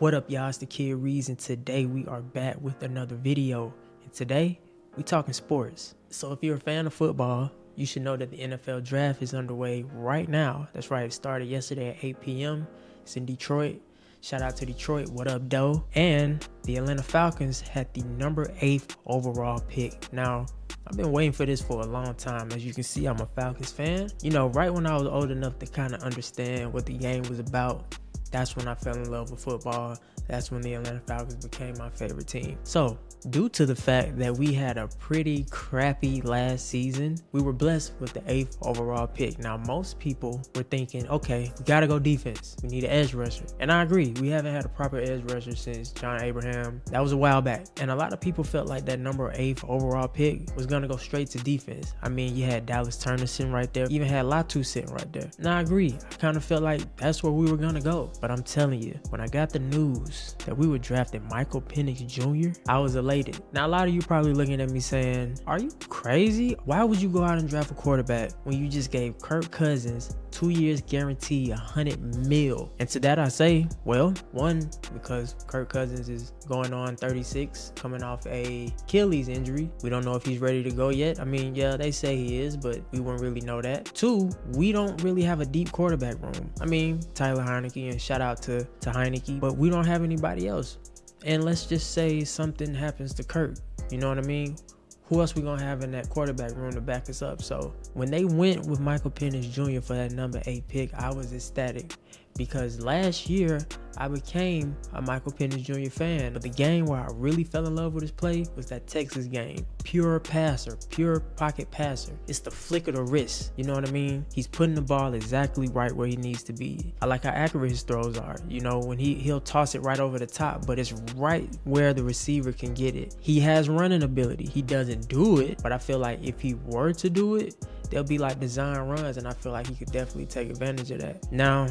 What up, y'all? It's the Kid Ríez, and today we are back with another video. And today we talking sports. So if you're a fan of football, you should know that the NFL draft is underway right now. That's right, it started yesterday at 8 p.m. It's in Detroit. Shout out to Detroit. What up, Doe? And the Atlanta Falcons had the number eight overall pick. Now, I've been waiting for this for a long time. As you can see, I'm a Falcons fan. You know, right when I was old enough to kind of understand what the game was about, that's when I fell in love with football. That's when the Atlanta Falcons became my favorite team. So, due to the fact that we had a pretty crappy last season, we were blessed with the eighth overall pick. Now, most people were thinking, okay, we gotta go defense. We need an edge rusher. And I agree, we haven't had a proper edge rusher since John Abraham. That was a while back. And a lot of people felt like that number eighth overall pick was gonna go straight to defense. I mean, you had Dallas Turner sitting right there, even had Latu sitting right there. Now, I agree. I kind of felt like that's where we were gonna go. But I'm telling you, when I got the news that we were drafting Michael Penix Jr., I was elated. Now, a lot of you probably looking at me saying, Are you crazy? Why would you go out and draft a quarterback when you just gave Kirk Cousins two years guarantee a hundred mil? And to that I say, well, one, because Kirk Cousins is going on 36, coming off a Achilles injury. We don't know if he's ready to go yet. I mean, yeah, they say he is, but we won't really know that. Two, we don't really have a deep quarterback room. I mean, Taylor Heinicke, and shout out to, to Heinicke, but we don't have anybody else. And let's just say something happens to Kirk. You know what I mean? Who else we gonna have in that quarterback room to back us up? So when they went with Michael Penix Jr. for that number eight pick, I was ecstatic because last year I became a Michael Penix Jr. fan. But the game where I really fell in love with his play was that Texas game. Pure passer, pure pocket passer. It's the flick of the wrist. You know what I mean? He's putting the ball exactly right where he needs to be. I like how accurate his throws are. You know, when he, he'll toss it right over the top, but it's right where the receiver can get it. He has running ability. He doesn't do it, but I feel like if he were to do it, they'll be like design runs, and I feel like he could definitely take advantage of that. Now,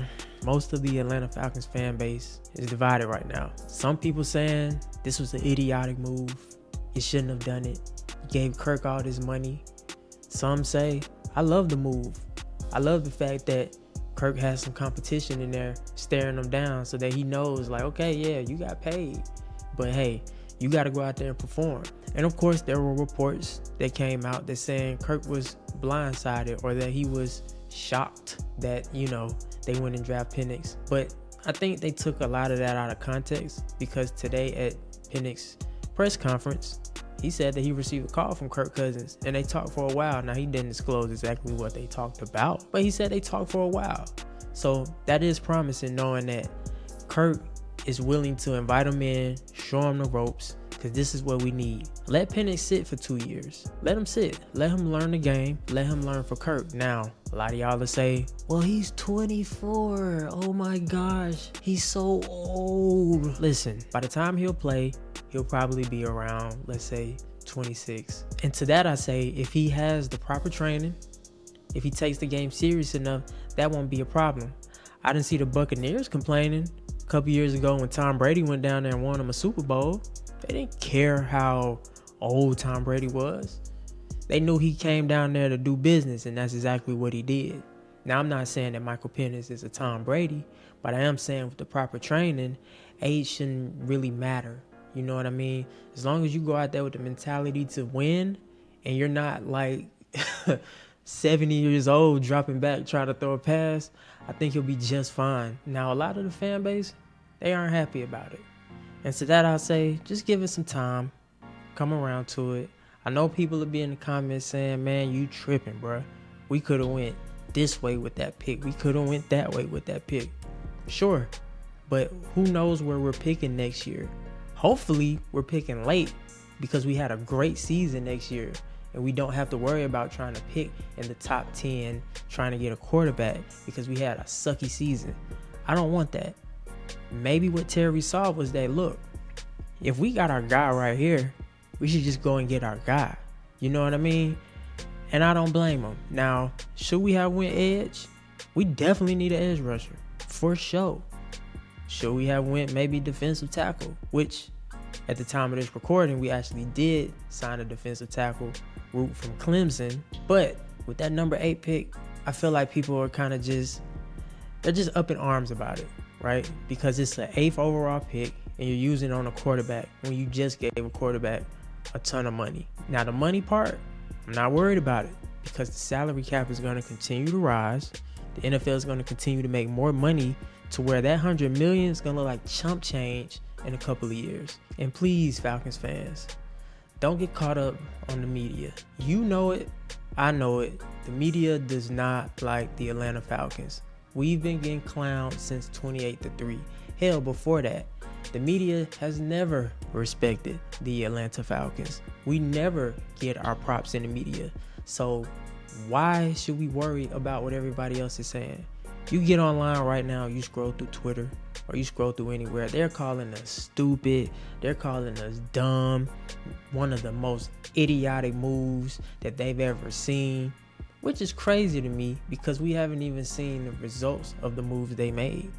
most of the Atlanta Falcons fan base is divided right now. Some people saying this was an idiotic move. You shouldn't have done it. Gave Kirk all this money. Some say, I love the move. I love the fact that Kirk has some competition in there staring him down so that he knows, like, okay, yeah, you got paid. But hey, you got to go out there and perform. And of course, there were reports that came out that saying Kirk was blindsided or that he was shocked that, you know, they went and draft Penix. But I think they took a lot of that out of context because today at Penix press conference, he said that he received a call from Kirk Cousins and they talked for a while. Now he didn't disclose exactly what they talked about, but he said they talked for a while. So that is promising knowing that Kirk is willing to invite him in, show him the ropes, because this is what we need. Let Penix sit for two years. Let him sit. Let him learn the game. Let him learn for Kirk. Now, a lot of y'all will say, well, he's 24. Oh my gosh. He's so old. Listen, by the time he'll play, he'll probably be around, let's say, 26. And to that, I say, if he has the proper training, if he takes the game serious enough, that won't be a problem. I didn't see the Buccaneers complaining a couple years ago when Tom Brady went down there and won him a Super Bowl. They didn't care how old Tom Brady was. They knew he came down there to do business, and that's exactly what he did. Now, I'm not saying that Michael Penix is a Tom Brady, but I am saying with the proper training, age shouldn't really matter. You know what I mean? As long as you go out there with the mentality to win, and you're not like 70 years old dropping back trying to throw a pass, I think you'll be just fine. Now, a lot of the fan base, they aren't happy about it. And to that, I'll say, just give it some time. Come around to it. I know people will be in the comments saying, man, you tripping, bro. We could have went this way with that pick. We could have went that way with that pick. Sure. But who knows where we're picking next year? Hopefully, we're picking late because we had a great season next year and we don't have to worry about trying to pick in the top 10 trying to get a quarterback because we had a sucky season. I don't want that maybe what Terry saw was that look, if we got our guy right here, we should just go and get our guy. You know what I mean? And I don't blame him. Now, should we have went edge? We definitely need an edge rusher for sure. Should we have went maybe defensive tackle? Which, at the time of this recording, we actually did sign a defensive tackle Ruke from Clemson. But with that number eight pick, I feel like people are kind of just they're just up in arms about it. Right? Because it's an eighth overall pick and you're using it on a quarterback when you just gave a quarterback a ton of money. Now, the money part, I'm not worried about it because the salary cap is going to continue to rise. The NFL is going to continue to make more money to where that 100 million is going to look like chump change in a couple of years. And please, Falcons fans, don't get caught up on the media. You know it, I know it. The media does not like the Atlanta Falcons. We've been getting clowned since 28 to 3. Hell, before that, the media has never respected the Atlanta Falcons. We never get our props in the media. So why should we worry about what everybody else is saying? You get online right now, you scroll through Twitter or you scroll through anywhere, they're calling us stupid, they're calling us dumb, one of the most idiotic moves that they've ever seen which is crazy to me because we haven't even seen the results of the moves they made.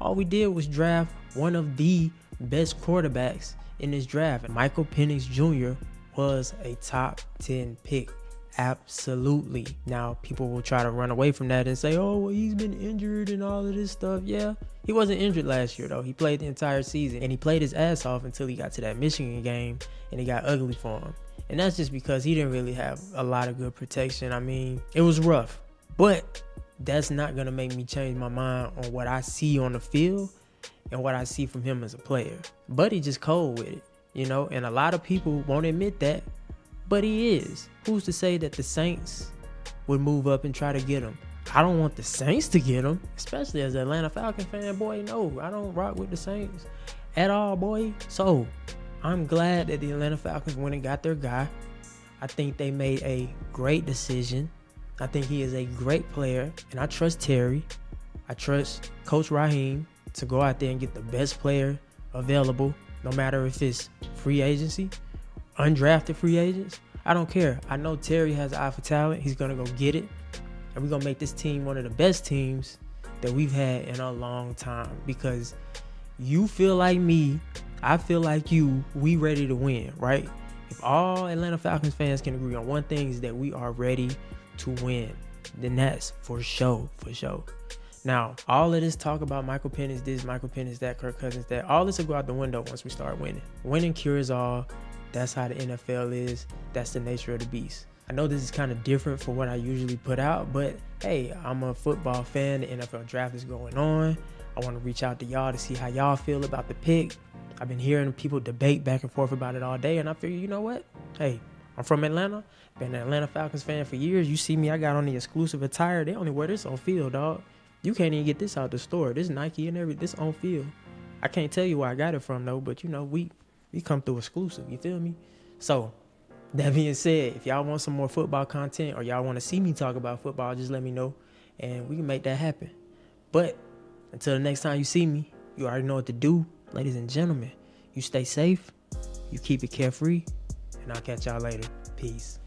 All we did was draft one of the best quarterbacks in this draft, Michael Penix Jr. was a top 10 pick. Absolutely. Now, people will try to run away from that and say, oh, well, he's been injured and all of this stuff. Yeah, he wasn't injured last year, though. He played the entire season and he played his ass off until he got to that Michigan game and it got ugly for him. And that's just because he didn't really have a lot of good protection. I mean, it was rough. But that's not going to make me change my mind on what I see on the field and what I see from him as a player. But he just cold with it, you know, and a lot of people won't admit that, but he is. Who's to say that the Saints would move up and try to get him? I don't want the Saints to get him, especially as an Atlanta Falcon fan. Boy, no, I don't rock with the Saints at all, boy. So I'm glad that the Atlanta Falcons went and got their guy. I think they made a great decision. I think he is a great player, and I trust Terry. I trust Coach Raheem to go out there and get the best player available, no matter if it's free agency, undrafted free agents. I don't care. I know Terry has eye for talent. He's gonna go get it, and we're gonna make this team one of the best teams that we've had in a long time because you feel like me I feel like you, we ready to win, right? If all Atlanta Falcons fans can agree on one thing is that we are ready to win, then that's for sure, for sure. Now, all of this talk about Michael Penix this, Michael Penix that, Kirk Cousins that, all this will go out the window once we start winning. Winning cures all. That's how the NFL is. That's the nature of the beast. I know this is kind of different from what I usually put out, but hey, I'm a football fan. The NFL draft is going on. I want to reach out to y'all to see how y'all feel about the pick. I've been hearing people debate back and forth about it all day, and I figure, you know what? Hey, I'm from Atlanta. Been an Atlanta Falcons fan for years. You see me, I got on the exclusive attire. They only wear this on field, dog. You can't even get this out the store. This Nike and every this on field. I can't tell you where I got it from though, but you know, we we come through exclusive, you feel me? So that being said, if y'all want some more football content or y'all want to see me talk about football, just let me know and we can make that happen. But until the next time you see me, you already know what to do. Ladies and gentlemen, you stay safe, you keep it carefree, and I'll catch y'all later. Peace.